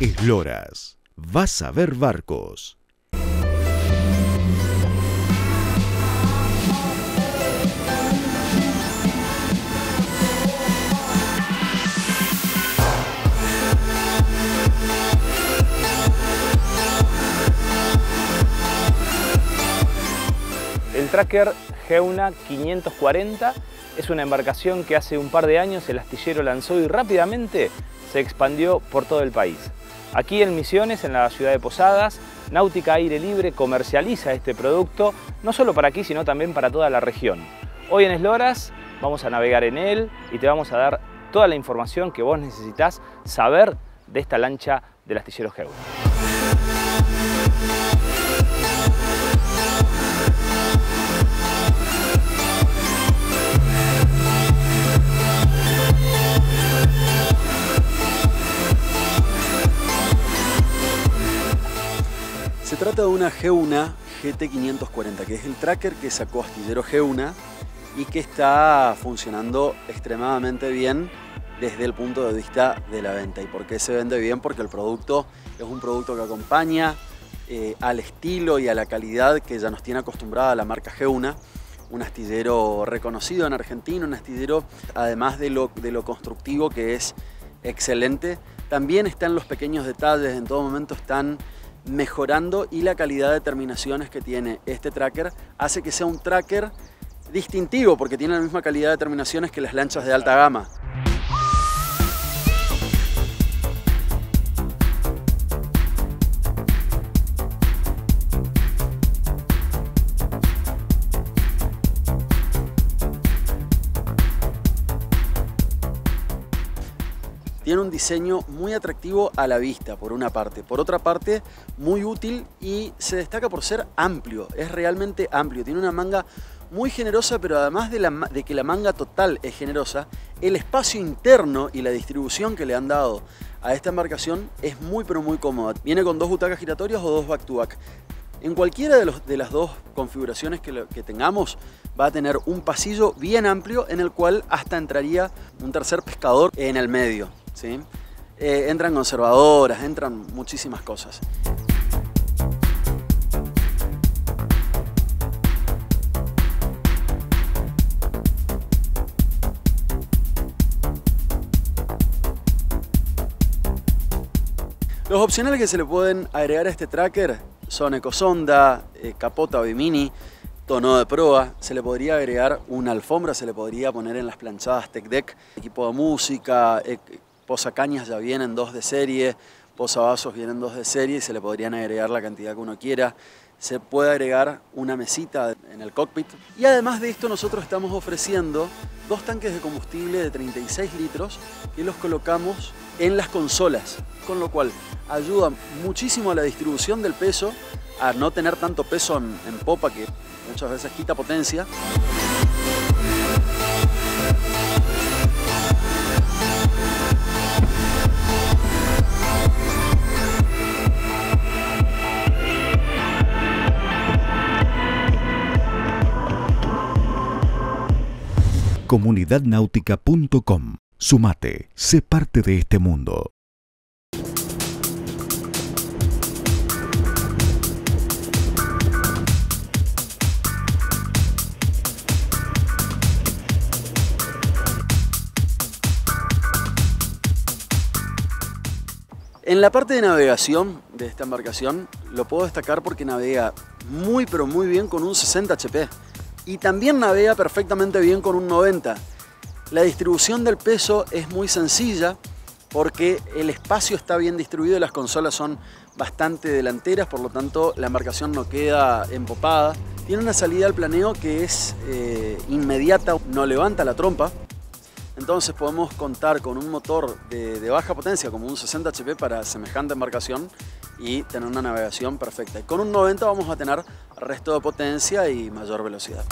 Esloras. Vas a ver barcos. El tracker Geuna 540 es una embarcación que hace un par de años el astillero lanzó y rápidamente se expandió por todo el país. Aquí en Misiones, en la ciudad de Posadas, Náutica Aire Libre comercializa este producto, no solo para aquí, sino también para toda la región. Hoy en Esloras vamos a navegar en él y te vamos a dar toda la información que vos necesitas saber de esta lancha del astillero Geuna. De una Geuna GT540, que es el tracker que sacó Astillero Geuna y que está funcionando extremadamente bien desde el punto de vista de la venta. ¿Y por qué se vende bien? Porque el producto es un producto que acompaña eh, al estilo y a la calidad que ya nos tiene acostumbrada la marca Geuna. Un astillero reconocido en Argentina, un astillero además de lo, de lo constructivo que es excelente, también están los pequeños detalles, en todo momento están mejorando y la calidad de terminaciones que tiene este tracker hace que sea un tracker distintivo porque tiene la misma calidad de terminaciones que las lanchas de alta gama. Tiene un diseño muy atractivo a la vista, por una parte. Por otra parte, muy útil y se destaca por ser amplio. Es realmente amplio. Tiene una manga muy generosa, pero además de, la, de, que la manga total es generosa, el espacio interno y la distribución que le han dado a esta embarcación es muy pero muy cómoda. Viene con dos butacas giratorias o dos back-to-back. En cualquiera de, los, de, las dos configuraciones que, tengamos va a tener un pasillo bien amplio en el cual hasta entraría un tercer pescador en el medio. Eh, entran conservadoras, entran muchísimas cosas. Los opcionales que se le pueden agregar a este tracker son ecosonda, eh, capota bimini, tono de proa, se le podría agregar una alfombra, se le podría poner en las planchadas Tech Deck, equipo de música, eh, posacañas ya vienen dos de serie, posavasos vienen dos de serie y se le podrían agregar la cantidad que uno quiera. Se puede agregar una mesita en el cockpit. Y además de esto nosotros estamos ofreciendo dos tanques de combustible de 36 litros que los colocamos en las consolas, con lo cual ayuda muchísimo a la distribución del peso, a no tener tanto peso en, en popa que muchas veces quita potencia. comunidadnáutica.com. Sumate, sé parte de este mundo. En la parte de navegación de esta embarcación lo puedo destacar porque navega muy pero muy bien con un 60 HP y también navega perfectamente bien con un 90. La distribución del peso es muy sencilla porque el espacio está bien distribuido y las consolas son bastante delanteras, por lo tanto la embarcación no queda empopada. Tiene una salida al planeo que es eh, inmediata, no levanta la trompa, entonces podemos contar con un motor de, de, baja potencia como un 60 HP para semejante embarcación y tener una navegación perfecta. Y con un 90 vamos a tener resto de potencia y mayor velocidad.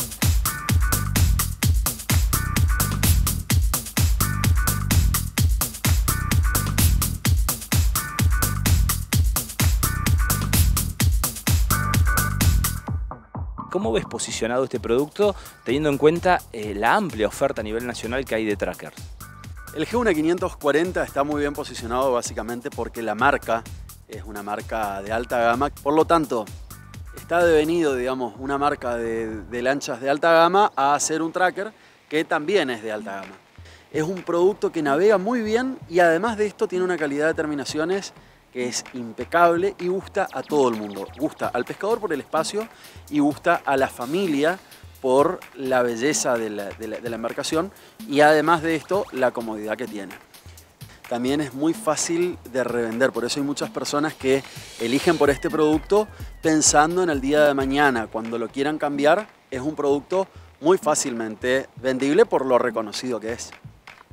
¿Cómo ves posicionado este producto teniendo en cuenta eh, la amplia oferta a nivel nacional que hay de trackers? El G1 540 está muy bien posicionado básicamente porque la marca es una marca de alta gama. Por lo tanto, está devenido, digamos, una marca de, lanchas de alta gama a ser un tracker que también es de alta gama. Es un producto que navega muy bien y además de esto tiene una calidad de terminaciones que es impecable y gusta a todo el mundo. Gusta al pescador por el espacio y gusta a la familia por la belleza de la embarcación y además de esto la comodidad que tiene también es muy fácil de revender. Por eso hay muchas personas que eligen por este producto pensando en el día de mañana. Cuando lo quieran cambiar, es un producto muy fácilmente vendible por lo reconocido que es.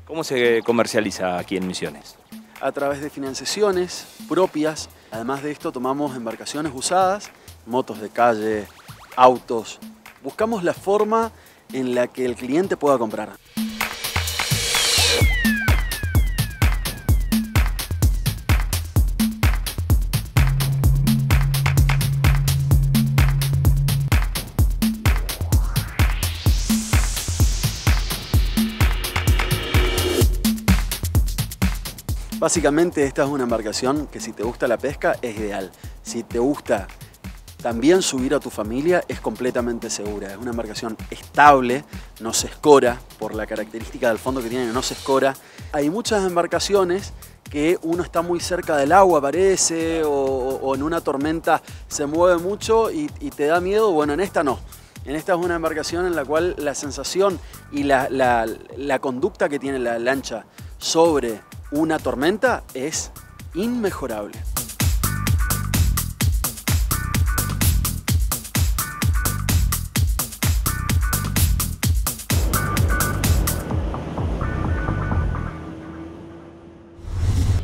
¿Cómo se comercializa aquí en Misiones? A través de financiaciones propias. Además de esto, tomamos embarcaciones usadas, motos de calle, autos. Buscamos la forma en la que el cliente pueda comprar. Básicamente esta es una embarcación que si te gusta la pesca es ideal. Si te gusta también subir a tu familia es completamente segura. Es una embarcación estable, no se escora, por la característica del fondo que tiene, no se escora. Hay muchas embarcaciones que uno está muy cerca del agua, parece, o, en una tormenta se mueve mucho y, te da miedo. Bueno, en esta no. En esta es una embarcación en la cual la sensación y la, la conducta que tiene la lancha sobre una tormenta es inmejorable.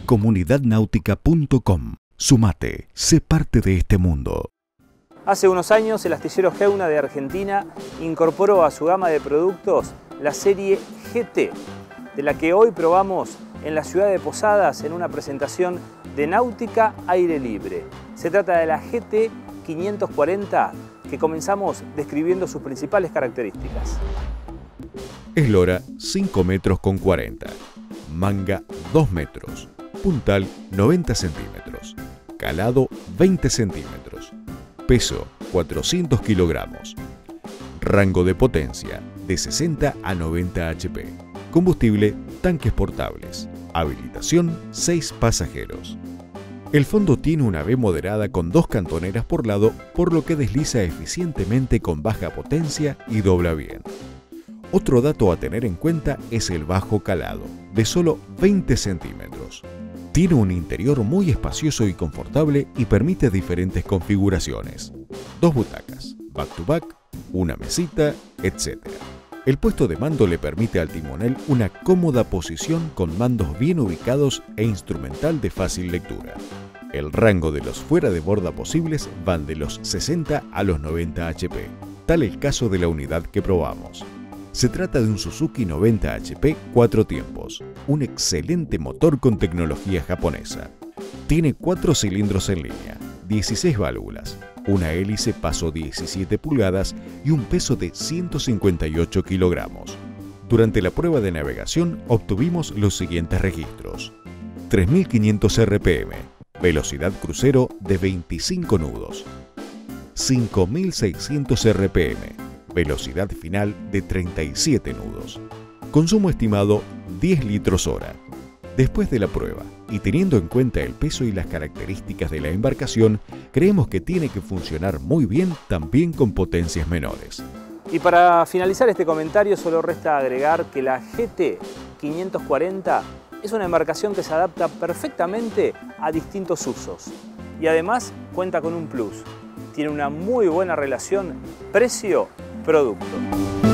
comunidadnáutica.com. Sumate, sé parte de este mundo. Hace unos años el astillero Geuna de Argentina incorporó a su gama de productos la serie GT, de la que hoy probamos en la ciudad de Posadas en una presentación de náutica aire libre. Se trata de la GT 540 que comenzamos describiendo sus principales características. Eslora 5 metros con 40, manga 2 metros, puntal 90 centímetros, calado 20 centímetros, peso 400 kilogramos, rango de potencia de 60 a 90 HP. Combustible, tanques portables. Habilitación, 6 pasajeros. El fondo tiene una B moderada con dos cantoneras por lado, por lo que desliza eficientemente con baja potencia y dobla bien. Otro dato a tener en cuenta es el bajo calado, de solo 20 centímetros. Tiene un interior muy espacioso y confortable y permite diferentes configuraciones. Dos butacas, back to back, una mesita, etc. El puesto de mando le permite al timonel una cómoda posición con mandos bien ubicados e instrumental de fácil lectura. El rango de los fuera de borda posibles van de los 60 a los 90 HP, tal el caso de la unidad que probamos. Se trata de un Suzuki 90 HP 4 tiempos, un excelente motor con tecnología japonesa. Tiene 4 cilindros en línea, 16 válvulas, una hélice paso 17 pulgadas y un peso de 158 kilogramos. Durante la prueba de navegación obtuvimos los siguientes registros. 3.500 RPM, velocidad crucero de 25 nudos. 5.600 RPM, velocidad final de 37 nudos. Consumo estimado 10 litros hora. Después de la prueba, y teniendo en cuenta el peso y las características de la embarcación, creemos que tiene que funcionar muy bien también con potencias menores. Y para finalizar este comentario solo resta agregar que la GT 540 es una embarcación que se adapta perfectamente a distintos usos y además cuenta con un plus. Tiene una muy buena relación precio-producto.